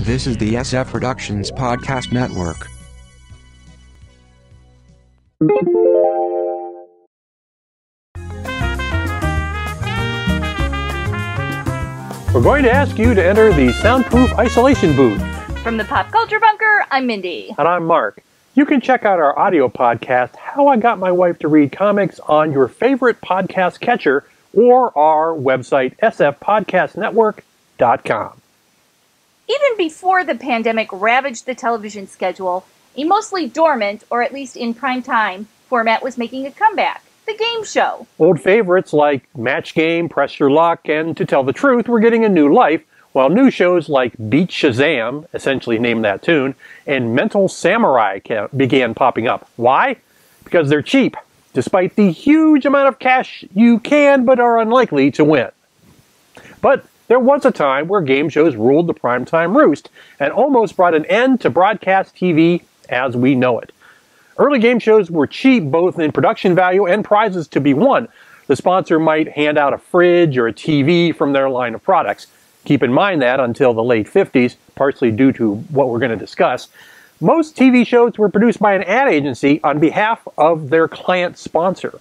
This is the SF Productions Podcast Network. We're going to ask you to enter the soundproof isolation booth. From the Pop Culture Bunker, I'm Mindy. And I'm Mark. You can check out our audio podcast, How I Got My Wife to Read Comics, on your favorite podcast catcher or our website, sfpodcastnetwork.com. Even before the pandemic ravaged the television schedule, a mostly dormant, or at least in prime time, format was making a comeback the game show. Old favorites like Match Game, Press Your Luck, and To Tell the Truth were getting a new life, while new shows like Beat Shazam, essentially named that tune, and Mental Samurai began popping up. Why? Because they're cheap, despite the huge amount of cash you can but are unlikely to win. But there was a time where game shows ruled the primetime roost and almost brought an end to broadcast TV as we know it. Early game shows were cheap both in production value and prizes to be won. The sponsor might hand out a fridge or a TV from their line of products. Keep in mind that until the late 50s, partially due to what we're going to discuss, most TV shows were produced by an ad agency on behalf of their client sponsor.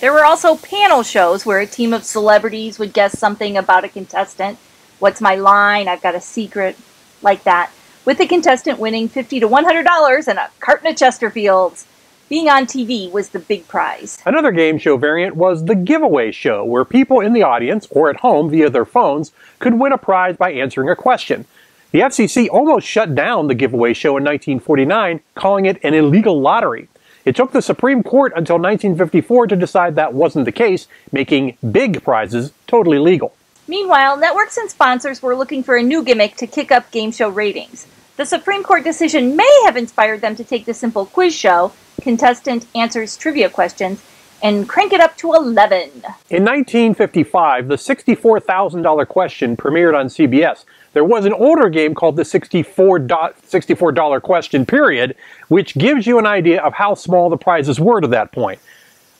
There were also panel shows where a team of celebrities would guess something about a contestant. What's my line? I've got a secret. Like that with the contestant winning 50 to $100 and a carton of Chesterfields. Being on TV was the big prize. Another game show variant was the giveaway show, where people in the audience or at home via their phones could win a prize by answering a question. The FCC almost shut down the giveaway show in 1949, calling it an illegal lottery. It took the Supreme Court until 1954 to decide that wasn't the case, making big prizes totally legal. Meanwhile, networks and sponsors were looking for a new gimmick to kick up game show ratings. The Supreme Court decision may have inspired them to take the simple quiz show, contestant answers trivia questions, and crank it up to 11. In 1955, the $64,000 question premiered on CBS. There was an older game called the $64, $64 question period, which gives you an idea of how small the prizes were to that point.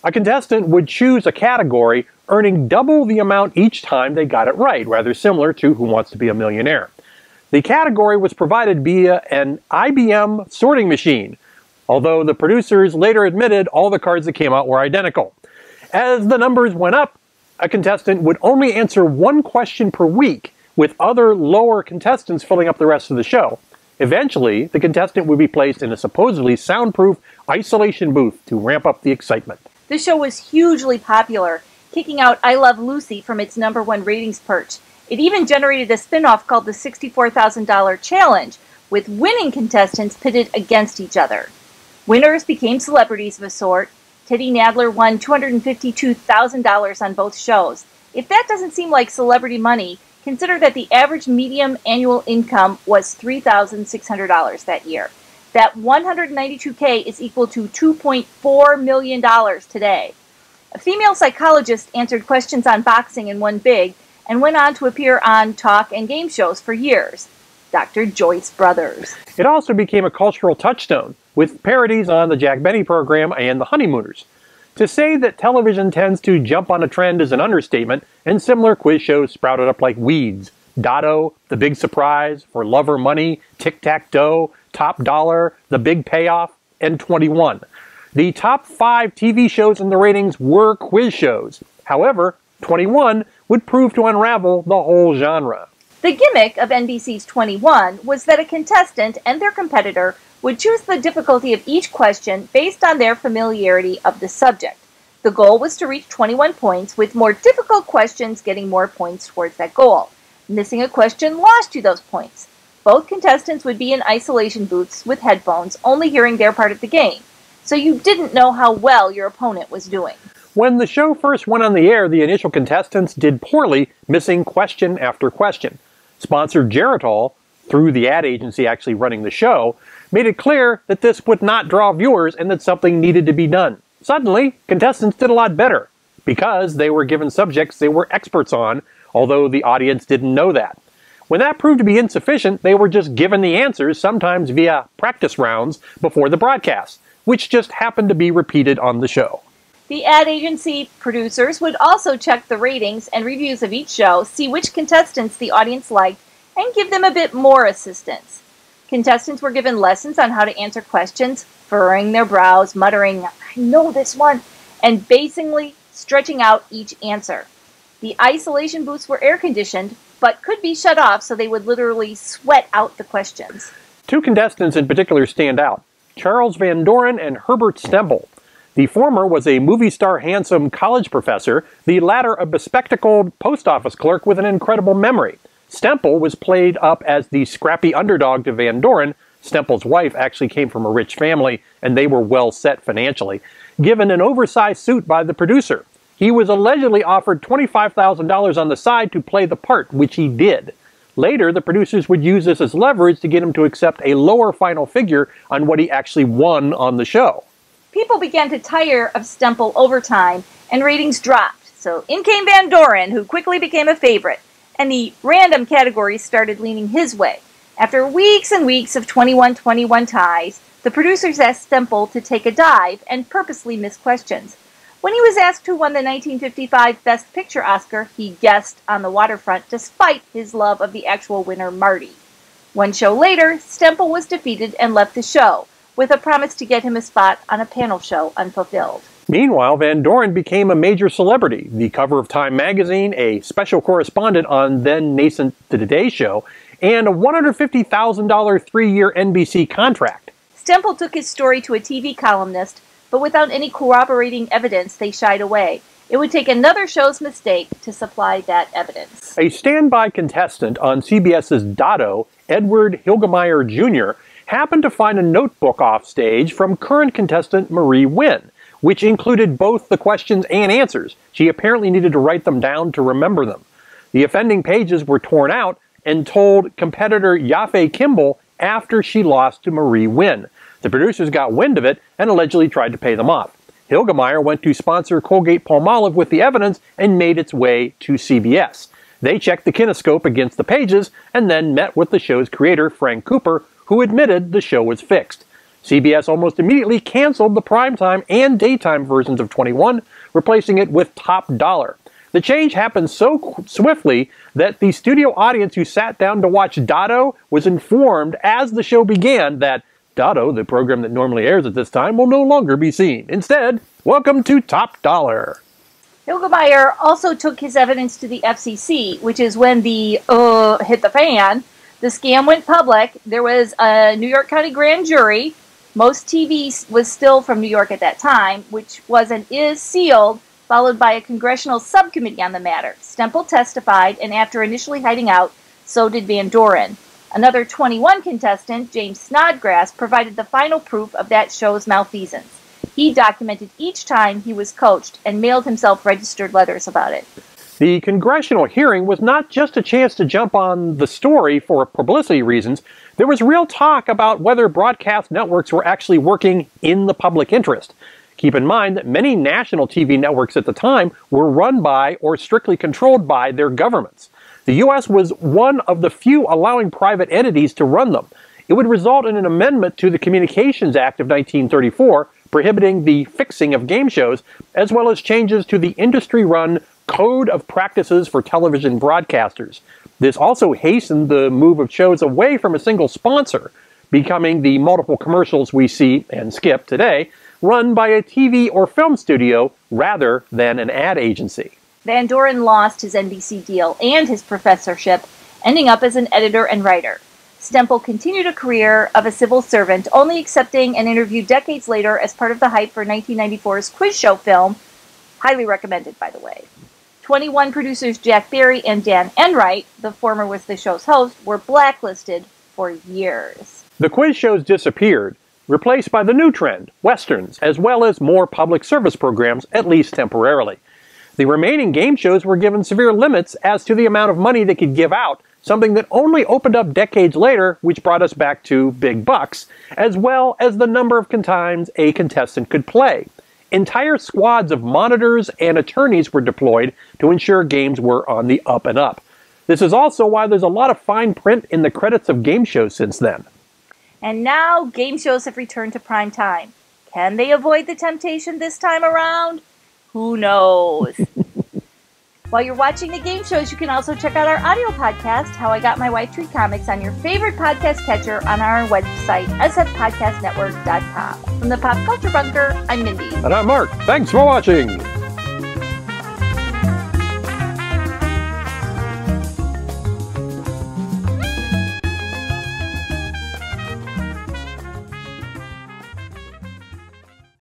A contestant would choose a category, earning double the amount each time they got it right, rather similar to Who Wants to Be a Millionaire. The category was provided via an IBM sorting machine, although the producers later admitted all the cards that came out were identical. As the numbers went up, a contestant would only answer one question per week, with other lower contestants filling up the rest of the show. Eventually, the contestant would be placed in a supposedly soundproof isolation booth to ramp up the excitement. The show was hugely popular, kicking out I Love Lucy from its number one ratings perch it even generated a spin off called the $64,000 Challenge, with winning contestants pitted against each other. Winners became celebrities of a sort. Teddy Nadler won $252,000 on both shows. If that doesn't seem like celebrity money, consider that the average medium annual income was $3,600 that year. That 192K is equal to $2.4 million today. A female psychologist answered questions on boxing and won big, and went on to appear on talk and game shows for years. Dr. Joyce Brothers. It also became a cultural touchstone, with parodies on the Jack Benny program and the Honeymooners. To say that television tends to jump on a trend is an understatement, and similar quiz shows sprouted up like weeds. Dotto, The Big Surprise, For Love or Money, Tic Tac Dough, Top Dollar, The Big Payoff, and 21. The top five TV shows in the ratings were quiz shows. However, 21 would prove to unravel the whole genre. The gimmick of NBC's 21 was that a contestant and their competitor would choose the difficulty of each question based on their familiarity of the subject. The goal was to reach 21 points, with more difficult questions getting more points towards that goal. Missing a question lost you those points. Both contestants would be in isolation booths with headphones, only hearing their part of the game, so you didn't know how well your opponent was doing. When the show first went on the air, the initial contestants did poorly, missing question after question. Sponsor Geritol, through the ad agency actually running the show, made it clear that this would not draw viewers and that something needed to be done. Suddenly, contestants did a lot better because they were given subjects they were experts on, although the audience didn't know that. When that proved to be insufficient, they were just given the answers, sometimes via practice rounds, before the broadcast, which just happened to be repeated on the show. The ad agency producers would also check the ratings and reviews of each show, see which contestants the audience liked, and give them a bit more assistance. Contestants were given lessons on how to answer questions, furrowing their brows, muttering, I know this one, and basically stretching out each answer. The isolation booths were air conditioned, but could be shut off so they would literally sweat out the questions. Two contestants in particular stand out Charles Van Doren and Herbert Stempel. The former was a movie star handsome college professor, the latter a bespectacled post office clerk with an incredible memory. Stempel was played up as the scrappy underdog to Van Doren. Stempel's wife actually came from a rich family, and they were well set financially. Given an oversized suit by the producer, he was allegedly offered $25,000 on the side to play the part, which he did. Later, the producers would use this as leverage to get him to accept a lower final figure on what he actually won on the show. People began to tire of Stempel over time, and ratings dropped. So in came Van Doren, who quickly became a favorite and the random category started leaning his way. After weeks and weeks of 21 21 ties, the producers asked Stempel to take a dive and purposely miss questions. When he was asked who won the 1955 Best Picture Oscar, he guessed on the waterfront despite his love of the actual winner, Marty. One show later, Stempel was defeated and left the show, with a promise to get him a spot on a panel show unfulfilled. Meanwhile, Van Doren became a major celebrity, the cover of Time magazine, a special correspondent on then nascent The Today Show, and a $150,000 three year NBC contract. Stempel took his story to a TV columnist, but without any corroborating evidence, they shied away. It would take another show's mistake to supply that evidence. A standby contestant on CBS's Dotto, Edward Hilgemeier Jr., happened to find a notebook offstage from current contestant Marie Winn which included both the questions and answers. She apparently needed to write them down to remember them. The offending pages were torn out and told competitor Yafe Kimball after she lost to Marie Winn. The producers got wind of it and allegedly tried to pay them off. Hilgemeier went to sponsor Colgate Palmolive with the evidence and made its way to CBS. They checked the kinescope against the pages and then met with the show's creator, Frank Cooper, who admitted the show was fixed. CBS almost immediately canceled the primetime and daytime versions of 21, replacing it with Top Dollar. The change happened so swiftly that the studio audience who sat down to watch Dotto was informed as the show began that Dotto, the program that normally airs at this time, will no longer be seen. Instead, welcome to Top Dollar. Hilgemeier also took his evidence to the FCC, which is when the uh hit the fan. The scam went public. There was a New York County grand jury most TV was still from New York at that time, which was and is sealed, followed by a congressional subcommittee on the matter. Stempel testified, and after initially hiding out, so did Van Doren. Another 21 contestant, James Snodgrass, provided the final proof of that show's malfeasance. He documented each time he was coached and mailed himself registered letters about it. The congressional hearing was not just a chance to jump on the story for publicity reasons. There was real talk about whether broadcast networks were actually working in the public interest. Keep in mind that many national TV networks at the time were run by or strictly controlled by their governments. The U.S. was one of the few allowing private entities to run them. It would result in an amendment to the Communications Act of 1934 prohibiting the fixing of game shows, as well as changes to the industry run Code of Practices for Television Broadcasters. This also hastened the move of shows away from a single sponsor, becoming the multiple commercials we see and skip today, run by a TV or film studio rather than an ad agency. Van Doren lost his NBC deal and his professorship, ending up as an editor and writer. Stempel continued a career of a civil servant, only accepting an interview decades later as part of the hype for 1994's quiz show film, highly recommended, by the way. 21 producers Jack Barry and Dan Enright, the former was the show's host, were blacklisted for years. The quiz shows disappeared, replaced by the new trend, westerns, as well as more public service programs, at least temporarily. The remaining game shows were given severe limits as to the amount of money they could give out, something that only opened up decades later, which brought us back to big bucks, as well as the number of times a contestant could play entire squads of monitors and attorneys were deployed to ensure games were on the up and up. This is also why there's a lot of fine print in the credits of game shows since then. And now game shows have returned to prime time. Can they avoid the temptation this time around? Who knows? While you're watching the game shows, you can also check out our audio podcast, How I Got My Wife to Read Comics, on your favorite podcast catcher on our website, sfpodcastnetwork.com. From the Pop Culture Bunker, I'm Mindy. And I'm Mark. Thanks for watching.